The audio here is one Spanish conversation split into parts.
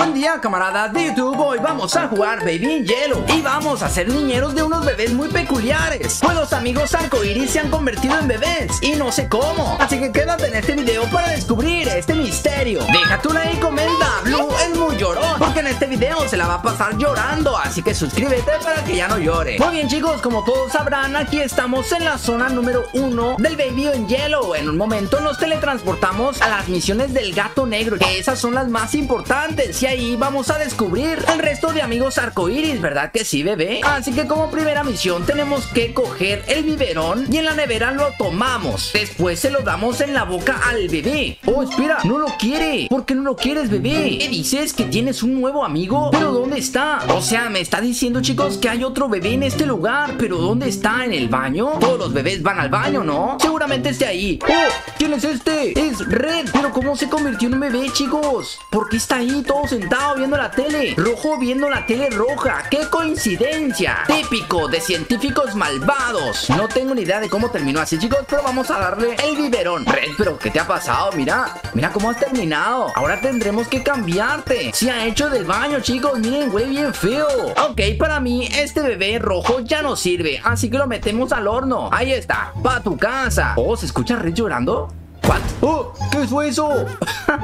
Buen día camaradas de YouTube, hoy vamos a jugar Baby in Yellow Y vamos a ser niñeros de unos bebés muy peculiares. Pues los amigos arcoiris se han convertido en bebés Y no sé cómo. Así que quédate en este video para descubrir este misterio. Deja tu like y comenta, Blue es muy llorón Porque en este video se la va a pasar llorando Así que suscríbete para que ya no llore. Muy bien chicos, como todos sabrán, aquí estamos en la zona número 1 del Baby in Yellow. En un momento nos teletransportamos a las misiones del gato negro Que esas son las más importantes Y ahí vamos a descubrir el resto de amigos arcoíris, ¿verdad que sí, bebé? Así que como primera misión tenemos que coger el biberón y en la nevera lo tomamos. Después se lo damos en la boca al bebé. Oh, espera, no lo quiere. ¿Por qué no lo quieres, bebé? ¿Qué dices? ¿Que tienes un nuevo amigo? ¿Pero dónde está? O sea, me está diciendo, chicos, que hay otro bebé en este lugar. ¿Pero dónde está? ¿En el baño? Todos los bebés van al baño, ¿no? Seguramente esté ahí. ¡Oh! ¿Quién es este? Es Red. ¿Pero cómo se convirtió en un bebé, chicos? ¿Por qué está ahí todo sentado viendo la tele? Rojo viendo la tele roja. ¡Qué coincidencia! Típico de científicos malvados. No tengo ni idea de cómo terminó así, chicos, pero vamos a darle el biberón. Red, ¿pero qué te ha pasado? Mira, mira cómo has terminado. Ahora tendremos que cambiarte. Se ha hecho del baño, chicos. Miren, huele bien feo. Ok, para mí, este bebé rojo ya no sirve. Así que lo metemos al horno. Ahí está. Pa' tu casa. Oh, ¿se escucha Red llorando? ¿What? ¡Oh! ¿Qué fue eso?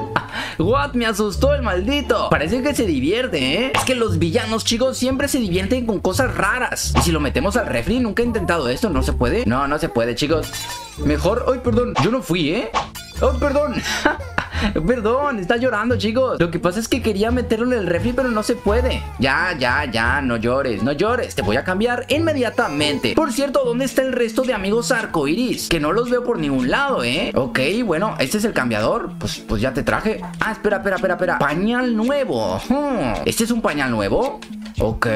What? Me asustó el maldito. Parece que se divierte, ¿eh? Es que los villanos, chicos, siempre se divierten con cosas raras. Y si lo metemos al refri, nunca he intentado esto. ¿No se puede? No, no se puede, chicos. Mejor... ¡Ay, perdón! Yo no fui, ¿eh? ¡Oh, perdón! Perdón, está llorando, chicos. Lo que pasa es que quería meterlo en el refri, pero no se puede. Ya, ya, ya, no llores, no llores. Te voy a cambiar inmediatamente. Por cierto, ¿dónde está el resto de amigos arcoiris? Que no los veo por ningún lado, ¿eh? Ok, bueno, este es el cambiador. Pues, pues ya te traje. Ah, espera, espera, espera, espera. Pañal nuevo. Hmm, ¿Este es un pañal nuevo? Ok.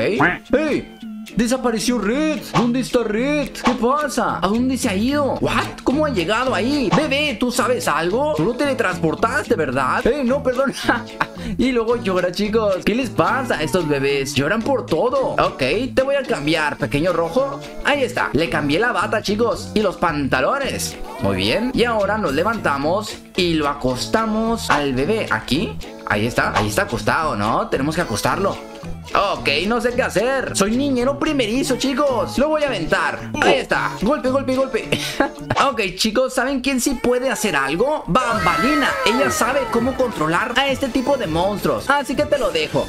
¡Hey! Desapareció Red. ¿Dónde está Red? ¿Qué pasa? ¿A dónde se ha ido? ¿What? ¿Cómo ha llegado ahí? Bebé, ¿tú sabes algo? Tú lo teletransportaste, ¿verdad? Eh, no, perdón. y luego llora, chicos. ¿Qué les pasa a estos bebés? Lloran por todo. Ok, te voy a cambiar, pequeño rojo. Ahí está. Le cambié la bata, chicos. Y los pantalones. Muy bien. Y ahora nos levantamos y lo acostamos al bebé. ¿Aquí? Ahí está. Ahí está acostado, ¿no? Tenemos que acostarlo. Ok, no sé qué hacer. Soy niñero primerizo, chicos. Lo voy a aventar. Ahí está. Golpe, golpe, golpe. Ok, chicos ¿Saben quién sí puede hacer algo? Bambalina. Ella sabe cómo controlar a este tipo de monstruos. Así que te lo dejo.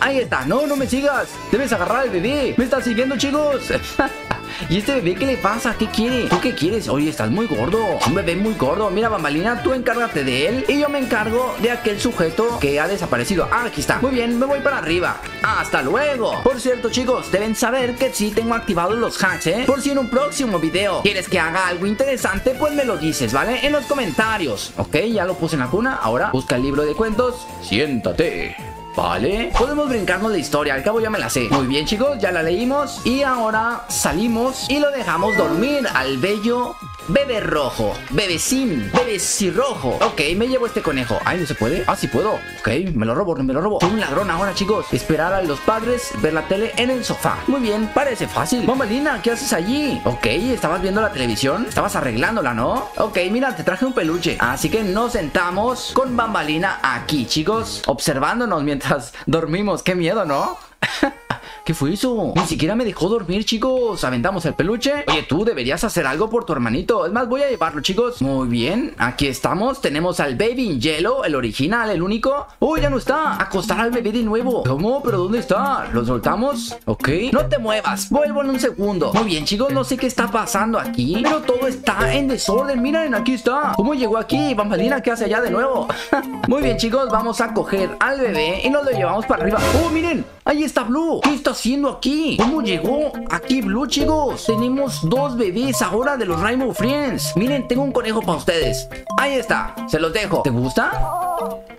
Ahí está. No, no me sigas. Debes agarrar al bebé. Me está siguiendo, chicos ¿Y este bebé qué le pasa? ¿Qué quiere? ¿Tú qué quieres? Oye, estás muy gordo Un bebé muy gordo Mira, Bambalina, tú encárgate de él Y yo me encargo de aquel sujeto que ha desaparecido Ah, aquí está Muy bien, me voy para arriba ¡Hasta luego! Por cierto, chicos, deben saber que sí tengo activados los hacks, ¿eh? Por si en un próximo video quieres que haga algo interesante, pues me lo dices, ¿vale? En los comentarios Ok, ya lo puse en la cuna Ahora, busca el libro de cuentos Siéntate Vale, podemos brincarnos la historia, al cabo ya me la sé. Muy bien chicos, ya la leímos. Y ahora salimos y lo dejamos dormir al bello bebé rojo Bebecín, bebecirrojo Ok, me llevo este conejo Ay, ¿no se puede? Ah, sí puedo Ok, me lo robo, me lo robo Soy un ladrón ahora chicos Esperar a los padres, ver la tele en el sofá Muy bien, parece fácil Bambalina, ¿qué haces allí? Ok, ¿estabas viendo la televisión? Estabas arreglándola, ¿no? Ok, mira, te traje un peluche Así que nos sentamos con Bambalina aquí, chicos Observándonos mientras dormimos Qué miedo, ¿no? ¿Qué fue eso? Ni siquiera me dejó dormir, chicos Aventamos el peluche Oye, tú deberías hacer algo por tu hermanito Es más, voy a llevarlo, chicos Muy bien, aquí estamos Tenemos al Baby in Yellow, el original, el único ¡Oh, ya no está! Acostar al bebé de nuevo ¿Cómo? ¿Pero dónde está? ¿Lo soltamos? Ok No te muevas, vuelvo en un segundo Muy bien, chicos, no sé qué está pasando aquí Pero todo está en desorden Miren, aquí está ¿Cómo llegó aquí? Bambalina, ¿qué hace allá de nuevo? Muy bien, chicos, vamos a coger al bebé Y nos lo llevamos para arriba ¡Oh, miren! Ahí está Blue. ¿Qué está haciendo aquí? ¿Cómo llegó aquí Blue, chicos? Tenemos dos bebés ahora de los Rainbow Friends. Miren, tengo un conejo para ustedes. Ahí está, se los dejo. ¿Te gusta?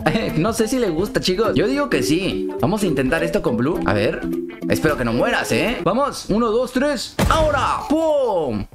no sé si le gusta, chicos. Yo digo que sí. Vamos a intentar esto con Blue. A ver. Espero que no mueras, ¿eh? Vamos. Uno, dos, tres. ¡Ahora! ¡Pum!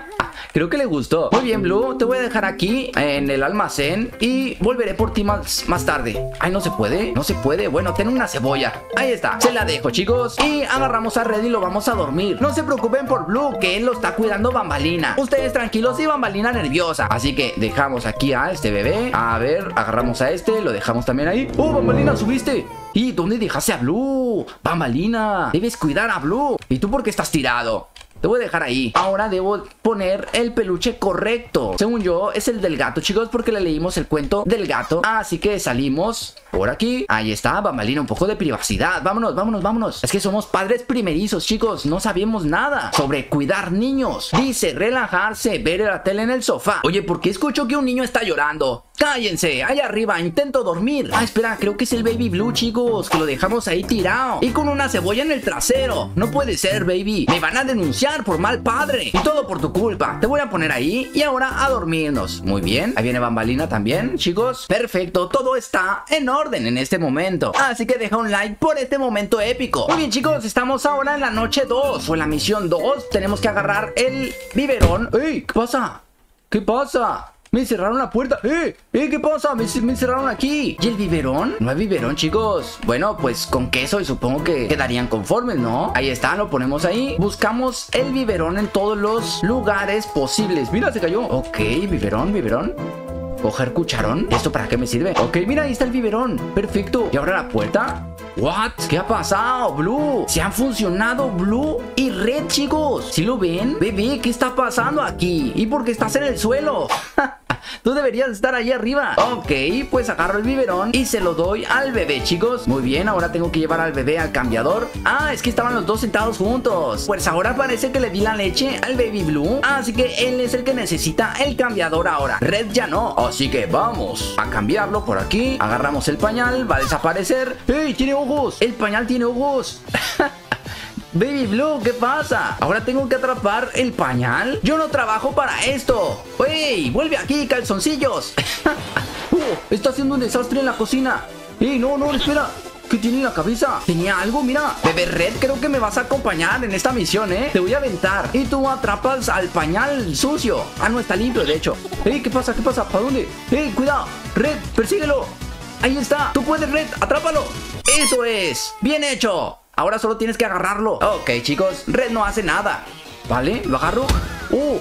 Creo que le gustó. Muy bien, Blue. Te voy a dejar aquí En el almacén Y volveré por ti más, más tarde. Ay, no se puede. No se puede. Bueno, ten una cebolla. Ahí está Se la dejo, chicos Y agarramos a Red y lo vamos a dormir No se preocupen por Blue Que él lo está cuidando Bambalina Ustedes tranquilos y Bambalina nerviosa Así que dejamos aquí a este bebé A ver, agarramos a este Lo dejamos también ahí. ¡Oh, Bambalina, subiste! ¿Y dónde dejaste a Blue? Bambalina, debes cuidar a Blue. ¿Y tú por qué estás tirado? A dejar ahí. Ahora debo poner el peluche correcto. Según yo, es el del gato, chicos, porque le leímos el cuento del gato. Así que salimos por aquí. Ahí está, Bambalina, un poco de privacidad. Vámonos, vámonos, vámonos. Es que somos padres primerizos, chicos. No sabemos nada sobre cuidar niños. Dice relajarse, ver la tele en el sofá. Oye, ¿por qué escucho que un niño está llorando? ¡Cállense! Allá arriba, intento dormir. Ah, espera, creo que es el Baby Blue, chicos. Que lo dejamos ahí tirado. Y con una cebolla en el trasero. No puede ser, baby. Me van a denunciar por mal padre. Y todo por tu culpa. Te voy a poner ahí y ahora a dormirnos. Muy bien. Ahí viene Bambalina también, chicos. Perfecto. Todo está en orden en este momento. Así que deja un like por este momento épico. Muy bien, chicos. Estamos ahora en la noche 2. O en la misión 2. Tenemos que agarrar el biberón. ¡Ey! ¿Qué pasa? ¿Qué pasa? Me cerraron la puerta. ¡Eh! ¡Eh! ¿Qué pasa? Me, me, cerraron aquí. ¿Y el biberón? No hay biberón, chicos. Bueno, pues con queso y supongo que quedarían conformes, ¿no? Ahí está, lo ponemos ahí. Buscamos el biberón en todos los lugares posibles. Mira, se cayó. Ok, biberón, biberón. Coger cucharón. ¿Esto para qué me sirve? Ok, mira, ahí está el biberón. Perfecto. ¿Y ahora la puerta? ¿What? ¿Qué ha pasado, Blue? Se han funcionado Blue y Red, chicos. ¿Sí lo ven? Bebé, ¿qué está pasando aquí? ¿Y por qué estás en el suelo? Tú deberías estar ahí arriba. Ok, pues agarro el biberón y se lo doy al bebé, chicos. Muy bien, ahora tengo que llevar al bebé al cambiador. Ah, es que estaban los dos sentados juntos. Pues ahora parece que le di la leche al Baby Blue. Así que él es el que necesita el cambiador ahora. Red ya no. Así que vamos a cambiarlo por aquí. Agarramos el pañal, va a desaparecer. ¡Ey, tiene ojos! El pañal tiene ojos Baby Blue, ¿qué pasa? ¿Ahora tengo que atrapar el pañal? Yo no trabajo para esto ¡Ey! ¡Vuelve aquí, calzoncillos! uh, está haciendo un desastre en la cocina ¡Ey, no, no, espera! ¿Qué tiene en la cabeza? ¿Tenía algo? Mira Bebé Red, creo que me vas a acompañar en esta misión, ¿eh? Te voy a aventar Y tú atrapas al pañal sucio Ah, no, está limpio, de hecho ¡Ey, qué pasa? ¿Qué pasa? ¿Para dónde? ¡Ey, cuidado! Red, persíguelo Ahí está Tú puedes, Red, atrápalo ¡Eso es! ¡Bien hecho! Ahora solo tienes que agarrarlo. Ok, chicos. Red no hace nada. ¿Vale? Lo agarro. ¡Oh!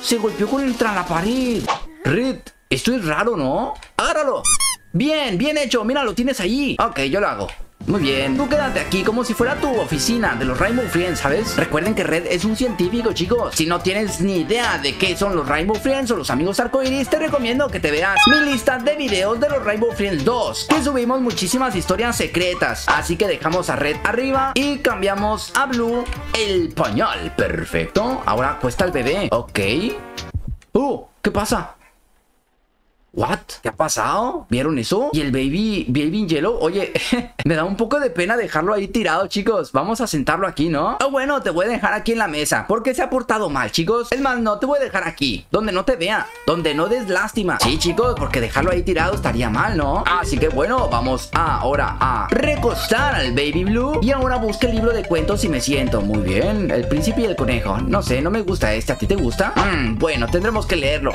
Se golpeó contra la pared. Red, esto es raro, ¿no? Agárralo. Bien, bien hecho. Mira, lo tienes ahí. Ok, yo lo hago. Muy bien, tú quédate aquí como si fuera tu oficina de los Rainbow Friends, ¿sabes? Recuerden que Red es un científico, chicos. Si no tienes ni idea de qué son los Rainbow Friends o los amigos arcoiris, te recomiendo que te veas mi lista de videos de los Rainbow Friends 2, que subimos muchísimas historias secretas. Así que dejamos a Red arriba y cambiamos a Blue el pañal. Perfecto. Ahora cuesta el bebé. Ok. Uh, ¿qué pasa? ¿What? ¿Qué ha pasado? ¿Vieron eso? Y el baby, baby Yellow, oye, me da un poco de pena dejarlo ahí tirado, chicos. Vamos a sentarlo aquí, ¿no? Oh, bueno, te voy a dejar aquí en la mesa, porque se ha portado mal, chicos. Es más, no, te voy a dejar aquí, donde no te vea, donde no des lástima. Sí, chicos, porque dejarlo ahí tirado estaría mal, ¿no? Así que bueno, vamos ahora a recostar al Baby Blue. Y ahora busque el libro de cuentos y me siento. Muy bien, el príncipe y el conejo. No sé, no me gusta este. ¿A ti te gusta? Mm, bueno, tendremos que leerlo.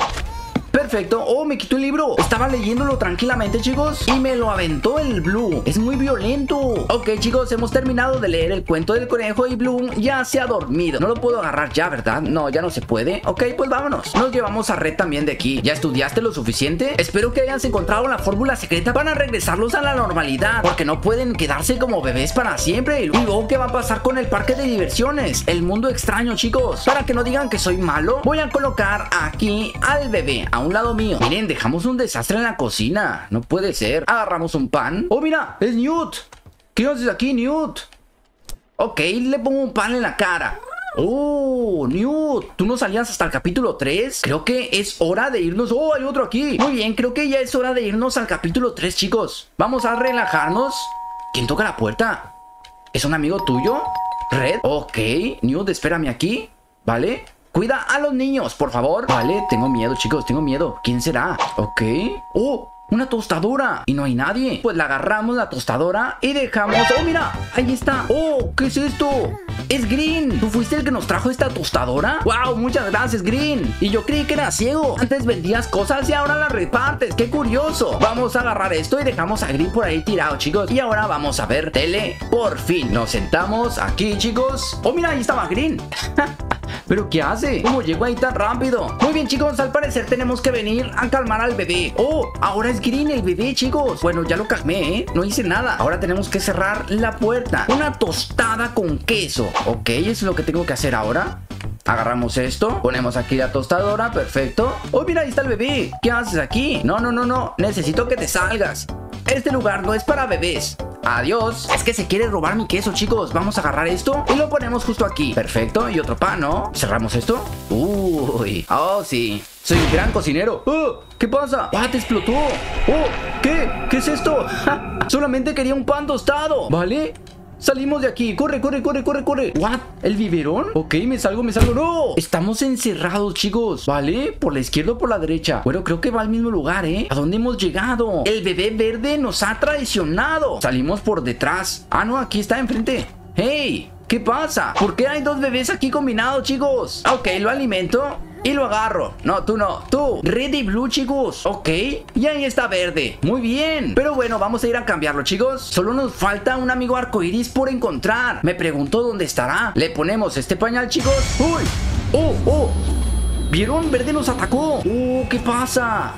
Perfecto. Oh, me quitó el libro. Estaba leyéndolo tranquilamente, chicos. Y me lo aventó el Blue. Es muy violento. Ok, chicos, hemos terminado de leer el cuento del conejo y Blue ya se ha dormido. No lo puedo agarrar ya, ¿verdad? No, ya no se puede. Ok, pues vámonos. Nos llevamos a Red también de aquí. ¿Ya estudiaste lo suficiente? Espero que hayas encontrado la fórmula secreta para regresarlos a la normalidad. Porque no pueden quedarse como bebés para siempre. Y luego, ¿qué va a pasar con el parque de diversiones? El mundo extraño, chicos. Para que no digan que soy malo, voy a colocar aquí al bebé a un lado mío. Miren, dejamos un desastre en la cocina. No puede ser. Agarramos un pan. ¡Oh, mira! ¡Es Newt! ¿Qué haces aquí, Newt? Ok, le pongo un pan en la cara. ¡Oh, Newt! ¿Tú no salías hasta el capítulo 3? Creo que es hora de irnos... ¡Oh, hay otro aquí! Muy bien, creo que ya es hora de irnos al capítulo 3, chicos. Vamos a relajarnos. ¿Quién toca la puerta? ¿Es un amigo tuyo? ¿Red? Ok, Newt, espérame aquí. ¿Vale? Cuida a los niños, por favor. Vale, tengo miedo, chicos, tengo miedo. ¿Quién será? Ok. ¡Oh! Una tostadora Y no hay nadie Pues la agarramos la tostadora Y dejamos ¡Oh mira! Ahí está ¡Oh! ¿Qué es esto? ¡Es Green! ¿Tú fuiste el que nos trajo esta tostadora? ¡Wow! Muchas gracias Green Y yo creí que era ciego Antes vendías cosas y ahora las repartes ¡Qué curioso! Vamos a agarrar esto y dejamos a Green por ahí tirado chicos Y ahora vamos a ver tele Por fin nos sentamos aquí chicos ¡Oh mira! Ahí estaba Green ¿Pero qué hace? ¿Cómo llegó ahí tan rápido? Muy bien, chicos, al parecer tenemos que venir a calmar al bebé. Oh, ahora es Green el bebé, chicos. Bueno, ya lo calmé, ¿eh? No hice nada. Ahora tenemos que cerrar la puerta. Una tostada con queso. Ok, eso es lo que tengo que hacer ahora. Agarramos esto, ponemos aquí la tostadora, perfecto. Oh, mira, ahí está el bebé. ¿Qué haces aquí? No, no, no, no. Necesito que te salgas. Este lugar no es para bebés. Adiós. Es que se quiere robar mi queso, chicos. Vamos a agarrar esto y lo ponemos justo aquí. Perfecto. Y otro pan, ¿no? Cerramos esto. Uy. Oh, sí. Soy un gran cocinero. Oh, ¿Qué pasa? ¡Ah, te explotó! ¡Oh! ¿Qué? ¿Qué es esto? Solamente quería un pan tostado. ¿Vale? Salimos de aquí. Corre, corre, corre, corre, corre. ¿What? ¿El biberón? Ok, me salgo, me salgo. ¡No! Estamos encerrados, chicos. ¿Vale? Por la izquierda o por la derecha. Bueno, creo que va al mismo lugar, ¿eh? ¿A dónde hemos llegado? El bebé verde nos ha traicionado. Salimos por detrás. Ah, no, aquí está enfrente. ¡Hey! ¿Qué pasa? ¿Por qué hay dos bebés aquí combinados, chicos? Ok, lo alimento y lo agarro. No, tú no, tú. Red y blue, chicos. Ok. Y ahí está verde. Muy bien. Pero bueno, vamos a ir a cambiarlo, chicos. Solo nos falta un amigo arcoiris por encontrar. Me pregunto dónde estará. Le ponemos este pañal, chicos. ¡Uy! ¡Oh, oh! ¿Vieron? Verde nos atacó. ¡Oh, qué pasa!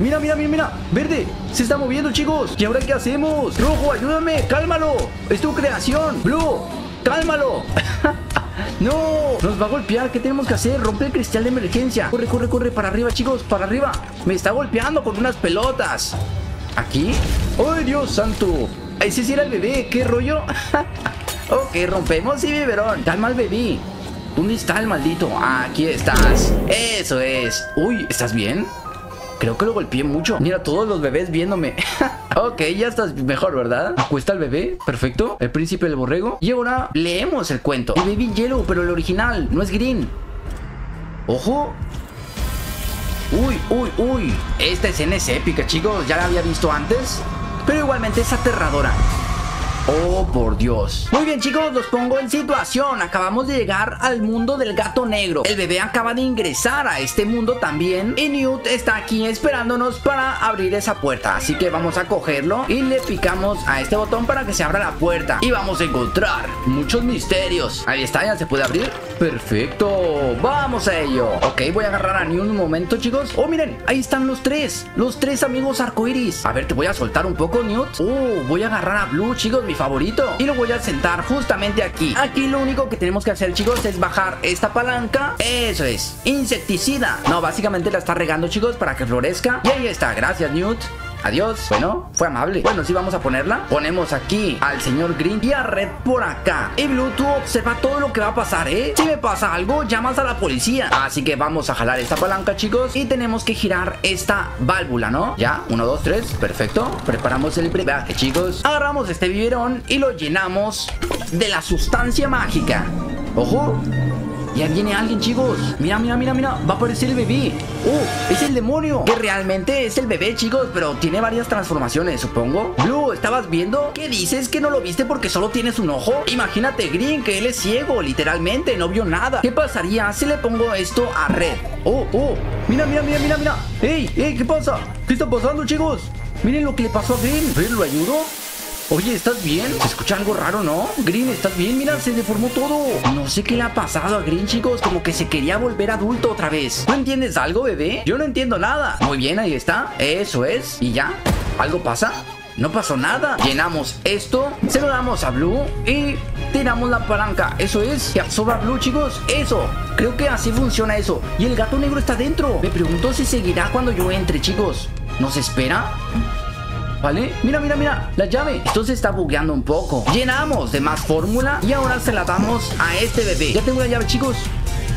Mira, mira, mira, mira. Verde, se está moviendo, chicos. ¿Y ahora qué hacemos? Rojo, ayúdame, cálmalo. Es tu creación. Blue, cálmalo. ¡No! Nos va a golpear. ¿Qué tenemos que hacer? Rompe el cristal de emergencia. Corre, corre, corre. Para arriba, chicos. Para arriba. Me está golpeando con unas pelotas. ¿Aquí? ¡Ay, Dios santo! Ese sí era el bebé. ¿Qué rollo? ok, rompemos y biberón. Calma al bebé. ¿Dónde está el maldito? Aquí estás. Eso es. Uy, ¿estás bien? Creo que lo golpeé mucho. Mira, todos los bebés viéndome. ok, ya estás mejor, ¿verdad? Acuesta el bebé. Perfecto. El príncipe del borrego. Y ahora leemos el cuento. El baby yellow, pero el original. No es green. Ojo. Uy, uy, uy. Esta escena es épica, chicos. Ya la había visto antes. Pero igualmente es aterradora. Oh, por Dios. Muy bien, chicos, los pongo en situación. Acabamos de llegar al mundo del gato negro. El bebé acaba de ingresar a este mundo también. Y Newt está aquí esperándonos para abrir esa puerta. Así que vamos a cogerlo y le picamos a este botón para que se abra la puerta. Y vamos a encontrar muchos misterios. Ahí está, ya se puede abrir. Perfecto. Vamos a ello. Ok, voy a agarrar a Newt un momento, chicos. Oh, miren, ahí están los tres. Los tres amigos arcoiris. A ver, te voy a soltar un poco, Newt. Oh, voy a agarrar a Blue, chicos favorito y lo voy a sentar justamente aquí. Aquí lo único que tenemos que hacer chicos es bajar esta palanca. Eso es. Insecticida. No básicamente la está regando chicos para que florezca. Y ahí está. Gracias Newt Adiós. Bueno, fue amable. Bueno, sí vamos a ponerla. Ponemos aquí al señor Green y a Red por acá. Y Blue, tú observa todo lo que va a pasar, ¿eh? Si me pasa algo, llamas a la policía. Así que vamos a jalar esta palanca, chicos. Y tenemos que girar esta válvula, ¿no? Ya, uno, dos, tres. Perfecto. Preparamos el brebaje, chicos. Agarramos este biberón y lo llenamos de la sustancia mágica. ¡Ojo! Ya viene alguien, chicos. Mira, mira, mira, mira. Va a aparecer el bebé. ¡Oh! Es el demonio. Que realmente es el bebé, chicos. Pero tiene varias transformaciones, supongo. Blue, ¿estabas viendo? ¿Qué dices? ¿Que no lo viste porque solo tienes un ojo? Imagínate, Green, que él es ciego, literalmente. No vio nada. ¿Qué pasaría si le pongo esto a Red? ¡Oh, oh! Mira, mira, mira, mira, mira. ¡Ey, ey! ¿Qué pasa? ¿Qué está pasando, chicos? Miren lo que le pasó a Green. ¿Ver, lo ayudo? Oye, ¿estás bien? Se escucha algo raro, ¿no? Green, ¿estás bien? Mira, se deformó todo. No sé qué le ha pasado a Green, chicos. Como que se quería volver adulto otra vez. ¿No entiendes algo, bebé? Yo no entiendo nada. Muy bien, ahí está. Eso es. ¿Y ya? ¿Algo pasa? No pasó nada. Llenamos esto, se lo damos a Blue y tiramos la palanca. Eso es. Que absorba Blue, chicos. Eso. Creo que así funciona eso. Y el gato negro está dentro. Me pregunto si seguirá cuando yo entre, chicos. ¿Nos espera? ¿Vale? Mira, mira, mira, la llave Esto se está bugueando un poco Llenamos de más fórmula y ahora se la damos a este bebé Ya tengo la llave, chicos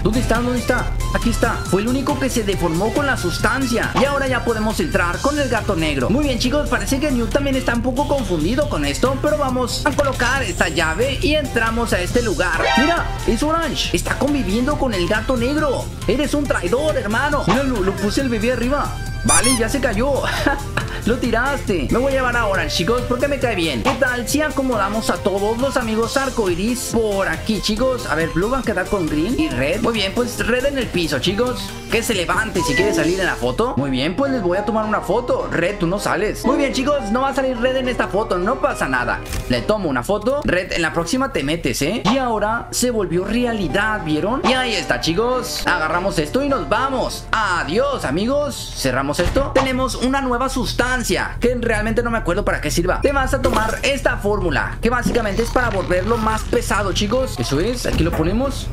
¿Dónde está? ¿Dónde está? Aquí está. Fue el único que se deformó con la sustancia. Y ahora ya podemos entrar con el gato negro. Muy bien, chicos. Parece que Newt también está un poco confundido con esto. Pero vamos a colocar esta llave y entramos a este lugar. Mira, es Orange. Está conviviendo con el gato negro. Eres un traidor, hermano. Mira, lo, lo puse el bebé arriba. Vale, ya se cayó. Lo tiraste. Me voy a llevar ahora, chicos, porque me cae bien. ¿Qué tal si acomodamos a todos los amigos arcoiris por aquí, chicos? A ver, Blue va a quedar con Green y Red. Muy bien, pues Red en el piso, chicos. Que se levante si quiere salir en la foto. Muy bien, pues les voy a tomar una foto. Red, tú no sales. Muy bien, chicos, no va a salir Red en esta foto. No pasa nada. Le tomo una foto. Red, en la próxima te metes, ¿eh? Y ahora se volvió realidad, ¿vieron? Y ahí está, chicos. Agarramos esto y nos vamos. Adiós, amigos. Cerramos esto. Tenemos una nueva sustancia que realmente no me acuerdo para qué sirva. Te vas a tomar esta fórmula, que básicamente es para volverlo más pesado, chicos. Eso es, aquí lo ponemos.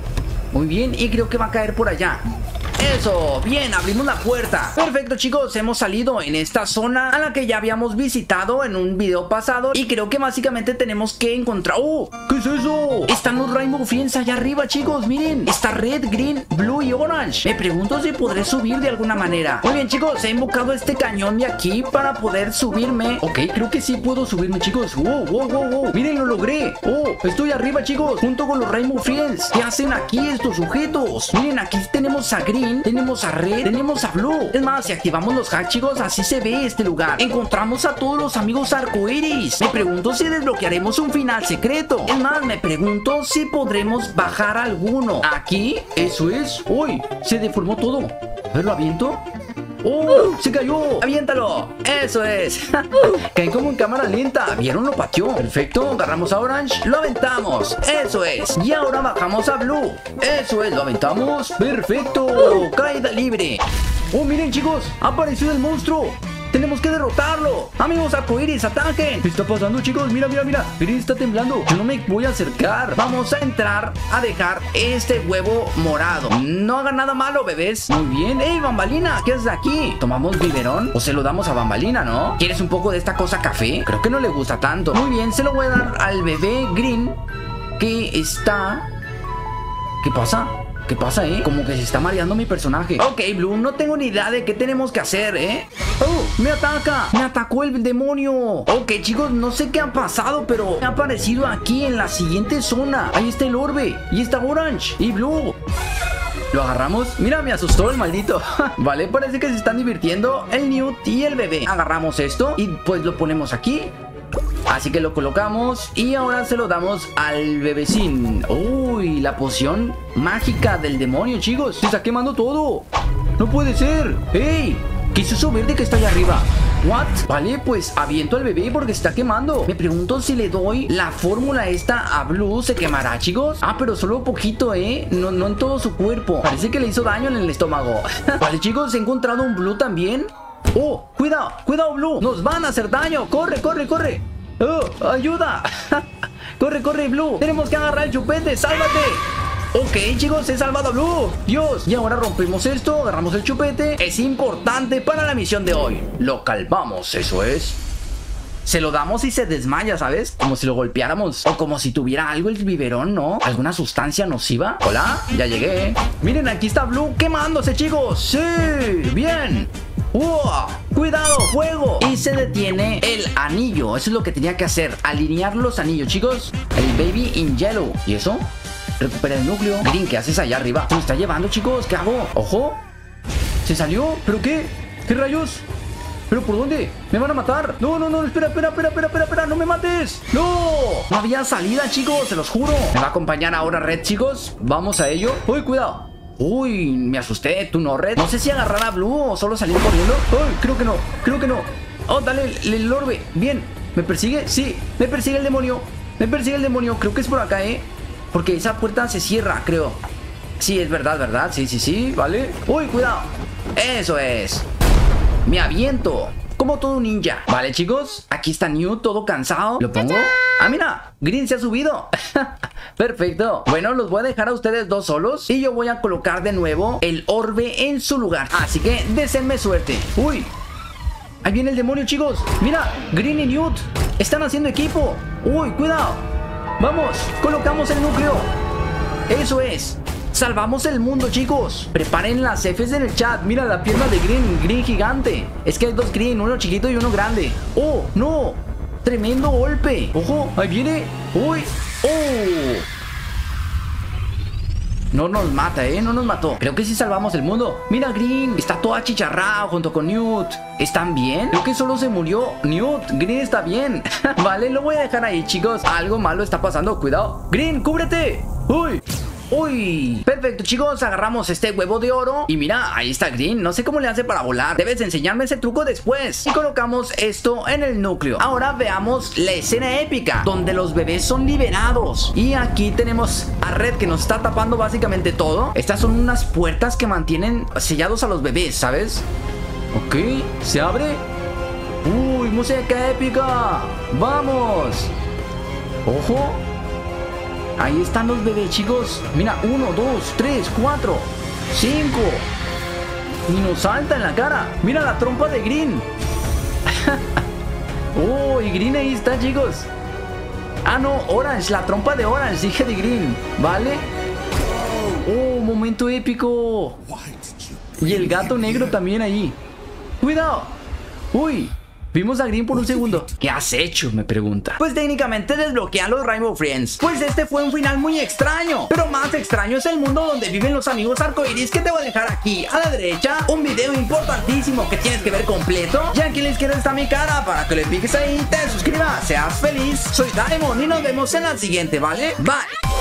Muy bien, y creo que va a caer por allá. Eso, bien, abrimos la puerta. Perfecto chicos, hemos salido en esta zona A la que ya habíamos visitado en un video pasado Y creo que básicamente tenemos que encontrar ¡Oh! ¿Qué es eso? Están los Rainbow Friends allá arriba chicos, miren. Está red, green, blue y orange. Me pregunto si podré subir de alguna manera. Muy bien chicos, he invocado este cañón de aquí Para poder subirme. Ok, creo que sí puedo subirme chicos. Wow, wow, wow, wow Miren, lo logré. Oh, estoy arriba chicos Junto con los Rainbow Friends. ¿Qué hacen aquí estos sujetos? Miren, aquí tenemos a green tenemos a Red, tenemos a Blue. Es más, si activamos los hacks, chicos, así se ve este lugar. Encontramos a todos los amigos arcoiris. Me pregunto si desbloquearemos un final secreto. Es más, me pregunto si podremos bajar alguno. Aquí, eso es. Uy, se deformó todo. A ver, lo aviento. ¡Oh! ¡Se cayó! ¡Aviéntalo! ¡Eso es! Caen como en cámara lenta. ¿Vieron? Lo pateó. Perfecto. Agarramos a Orange. Lo aventamos. ¡Eso es! Y ahora bajamos a Blue. ¡Eso es! Lo aventamos. ¡Perfecto! Caída libre. ¡Oh, miren, chicos! ¡Ha aparecido el monstruo! ¡Tenemos que derrotarlo! ¡Amigos arcoíris, ataquen! ¿Qué está pasando, chicos? Mira, mira, mira. Green está temblando. Yo no me voy a acercar. Vamos a entrar a dejar este huevo morado. No hagan nada malo, bebés. Muy bien. ¡Ey, Bambalina! ¿Qué haces aquí? ¿Tomamos biberón? ¿O se lo damos a Bambalina, no? ¿Quieres un poco de esta cosa café? Creo que no le gusta tanto. Muy bien, se lo voy a dar al bebé Green que está... ¿Qué pasa? ¿Qué pasa, eh? Como que se está mareando mi personaje Ok, Blue, no tengo ni idea de qué tenemos que hacer, ¿eh? ¡Oh! ¡Me ataca! ¡Me atacó el demonio! Ok, chicos, no sé qué ha pasado Pero me ha aparecido aquí en la siguiente zona Ahí está el orbe Y está Orange Y Blue ¿Lo agarramos? Mira, me asustó el maldito Vale, parece que se están divirtiendo El Newt y el bebé Agarramos esto y pues lo ponemos aquí Así que lo colocamos y ahora se lo damos al bebecín. Uy, la poción mágica del demonio, chicos. Se está quemando todo. No puede ser. ¡Ey! ¿Qué es eso verde que está allá arriba? ¿What? Vale, pues aviento al bebé porque se está quemando Me pregunto si le doy la fórmula esta a Blue ¿Se quemará, chicos? Ah, pero solo poquito, ¿eh? No, no en todo su cuerpo Parece que le hizo daño en el estómago Vale, chicos, he encontrado un Blue también ¡Oh! ¡Cuidado! ¡Cuidado, Blue! ¡Nos van a hacer daño! ¡Corre, corre, corre! ¡Oh! ¡Ayuda! ¡Corre, corre, Blue! ¡Tenemos que agarrar el chupete! ¡Sálvate! Ok, chicos, he salvado a Blue Dios, y ahora rompemos esto, agarramos el chupete Es importante para la misión de hoy Lo calmamos, eso es se lo damos y se desmaya, ¿sabes? Como si lo golpeáramos O como si tuviera algo el biberón, ¿no? ¿Alguna sustancia nociva? Hola, ya llegué Miren, aquí está Blue quemándose, chicos ¡Sí! ¡Bien! ¡Wow! ¡Cuidado! ¡Fuego! Y se detiene el anillo Eso es lo que tenía que hacer Alinear los anillos, chicos El Baby in Yellow ¿Y eso? Recupera el núcleo Green, ¿qué haces allá arriba? Se me está llevando, chicos ¿Qué hago? ¡Ojo! ¿Se salió? ¿Pero qué? ¿Qué rayos? ¿Pero por dónde? ¡Me van a matar! ¡No, no, no! ¡Espera, espera, espera, espera, espera! espera! ¡No me mates! ¡No! No había salida, chicos, se los juro Me va a acompañar ahora Red, chicos Vamos a ello ¡Uy, cuidado! Uy, me asusté, tú no, Red. No sé si agarrar a Blue o solo salir corriendo. Uy, creo que no, creo que no. Oh, dale el, el orbe. Bien. ¿Me persigue? Sí, me persigue el demonio. Me persigue el demonio. Creo que es por acá, ¿eh? Porque esa puerta se cierra, creo. Sí, es verdad, ¿verdad? Sí, sí, sí, ¿vale? Uy, cuidado. Eso es. Me aviento. Como todo un ninja. Vale, chicos. Aquí está New, todo cansado. ¿Lo pongo? Ah, mira. Green se ha subido. Perfecto. Bueno, los voy a dejar a ustedes dos solos. Y yo voy a colocar de nuevo el orbe en su lugar. Así que deseenme suerte. Uy. Ahí viene el demonio, chicos. Mira, Green y Newt están haciendo equipo. Uy, cuidado. Vamos, colocamos el núcleo. Eso es. Salvamos el mundo, chicos. Preparen las Fs en el chat. Mira la pierna de Green, Green gigante. Es que hay dos Green, uno chiquito y uno grande. ¡Oh, no! Tremendo golpe. Ojo, ahí viene. Uy. ¡Oh! No nos mata, ¿eh? No nos mató. Creo que sí salvamos el mundo. Mira, Green. Está todo achicharrado junto con Newt. ¿Están bien? Creo que solo se murió Newt. Green está bien. vale, lo voy a dejar ahí, chicos. Algo malo está pasando. Cuidado. Green, cúbrete. Uy. Uy, perfecto chicos, agarramos este huevo de oro Y mira, ahí está Green, no sé cómo le hace para volar. Debes enseñarme ese truco después. Y colocamos esto en el núcleo. Ahora veamos la escena épica Donde los bebés son liberados. Y aquí tenemos a Red que nos está tapando básicamente todo. Estas son unas puertas que mantienen sellados a los bebés, ¿sabes? Ok, se abre. Uy, música épica. Vamos. Ojo Ahí están los bebés, chicos. Mira, uno, dos, tres, cuatro, cinco. Y nos salta en la cara. Mira la trompa de Green. oh, y Green ahí está, chicos. Ah, no, Orange, la trompa de Orange, dije de Green. ¿Vale? Oh, momento épico. Y el gato negro también ahí. Cuidado. Uy, Vimos a Green por un segundo. ¿Qué has hecho? Me pregunta. Pues técnicamente desbloquean los Rainbow Friends. Pues este fue un final muy extraño. Pero más extraño es el mundo donde viven los amigos arcoiris que te voy a dejar aquí a la derecha. Un video importantísimo que tienes que ver completo. Y aquí a la izquierda está mi cara para que le piques ahí, te suscribas, seas feliz. Soy Diamond y nos vemos en la siguiente, ¿vale? Bye.